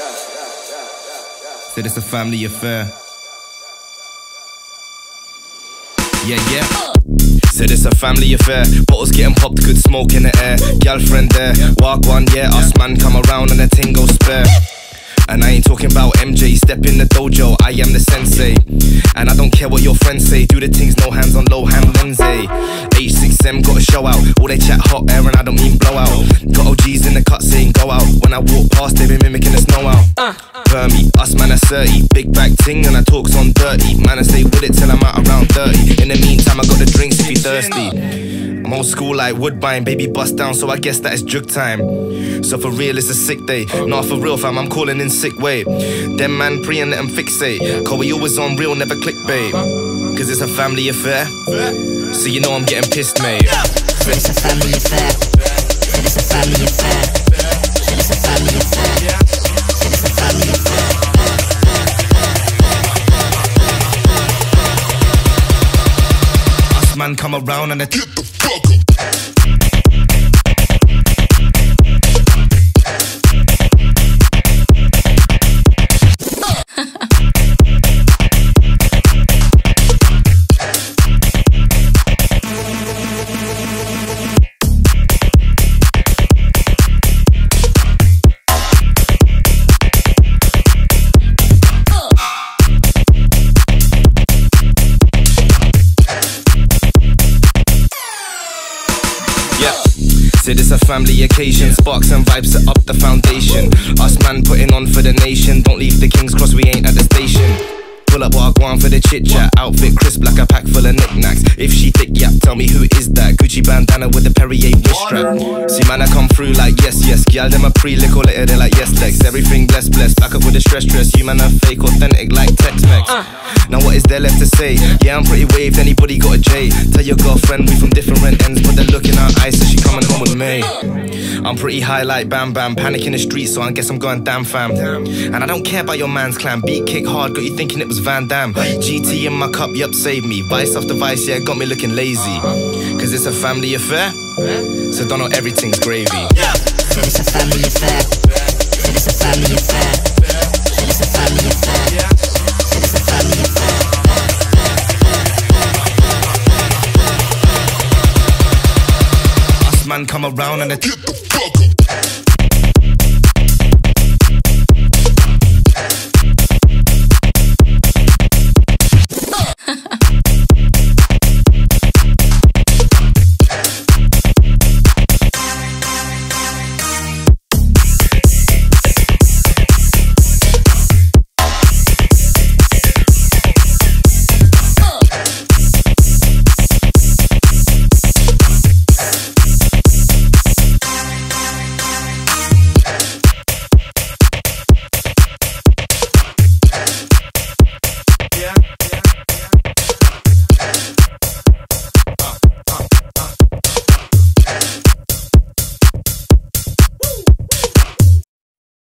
Said it's a family affair. Yeah, yeah. Said it's a family affair. Bottles getting popped, good smoke in the air. Girlfriend there, walk one, yeah. Us man come around and the ting go spare. And I ain't talking about MJ, step in the dojo, I am the sensei. And I don't care what your friends say, do the things, no hands on low hand Wednesday. H6M got a show out, all they chat hot air and I don't mean blow out. Got OGs in the cut saying go out, when I walk past they been mimicking the snow out. Uh, Permy, us man are 30, big back ting and I talks on dirty. Man I stay with it till I'm out around 30. In the meantime I got the drinks if you thirsty. I'm old school like Woodbine, baby bust down, so I guess that is jug time. So for real, it's a sick day. Not for real, fam, I'm calling in sick way. Them man pre and let them fixate. Cause we always on real, never clickbait. Cause it's a family affair. So you know I'm getting pissed, mate. It's a family affair. Man come around and they It's a family occasion, sparks and vibes set up the foundation. Us man putting on for the nation. Don't leave the King's Cross, we ain't at the station. Pull up on for the chit chat. Outfit crisp like a pack full of knickknacks. If she thick, yeah, tell me who? Gucci bandana with the Perrier wrist strap. See, man, I come through like yes, yes. Girl, them a pre lick or later, they like yes, legs. Everything blessed, blessed. Back up with the stress stress. You man are fake, authentic like Tex Mex. Uh. Now, what is there left to say? Yeah, I'm pretty waved. Anybody got a J? Tell your girlfriend we from different ends, but they look in our eyes, so she coming home with me. I'm pretty high like Bam Bam, panic in the street, so I guess I'm going damn fam. And I don't care about your man's clan. Beat kick hard, got you thinking it was Van Damme. GT in my cup, yup, save me. Vice after vice, yeah, got me looking lazy. Cause it's a family affair, so don't know everything's gravy. Said it's a family affair. Said it's a family affair. Said it's a family affair. Said it's a family affair. Us man come around and they get